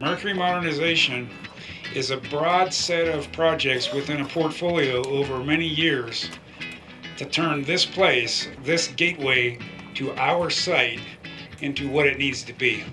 Mercury Modernization is a broad set of projects within a portfolio over many years to turn this place, this gateway to our site, into what it needs to be.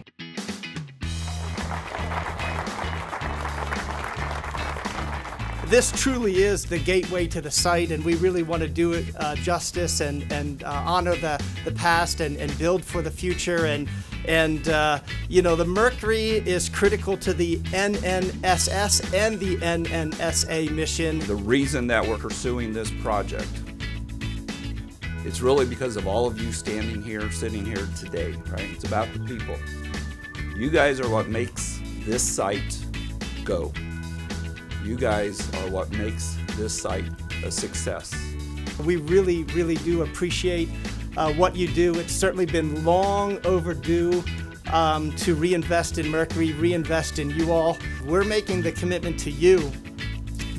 This truly is the gateway to the site, and we really want to do it uh, justice and, and uh, honor the, the past and, and build for the future. And, and uh, you know, the Mercury is critical to the NNSS and the NNSA mission. The reason that we're pursuing this project it's really because of all of you standing here, sitting here today, right? It's about the people. You guys are what makes this site go. You guys are what makes this site a success. We really, really do appreciate uh, what you do. It's certainly been long overdue um, to reinvest in Mercury, reinvest in you all. We're making the commitment to you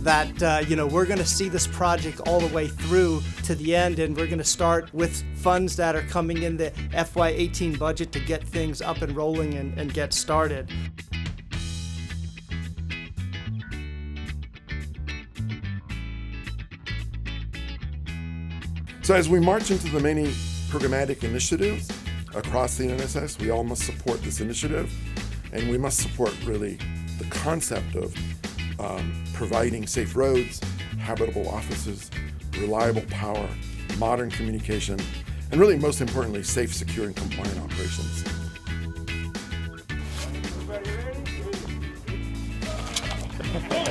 that uh, you know we're going to see this project all the way through to the end, and we're going to start with funds that are coming in the FY18 budget to get things up and rolling and, and get started. So as we march into the many programmatic initiatives across the NSS, we all must support this initiative, and we must support really the concept of um, providing safe roads, habitable offices, reliable power, modern communication, and really most importantly, safe, secure, and compliant operations. Everybody ready?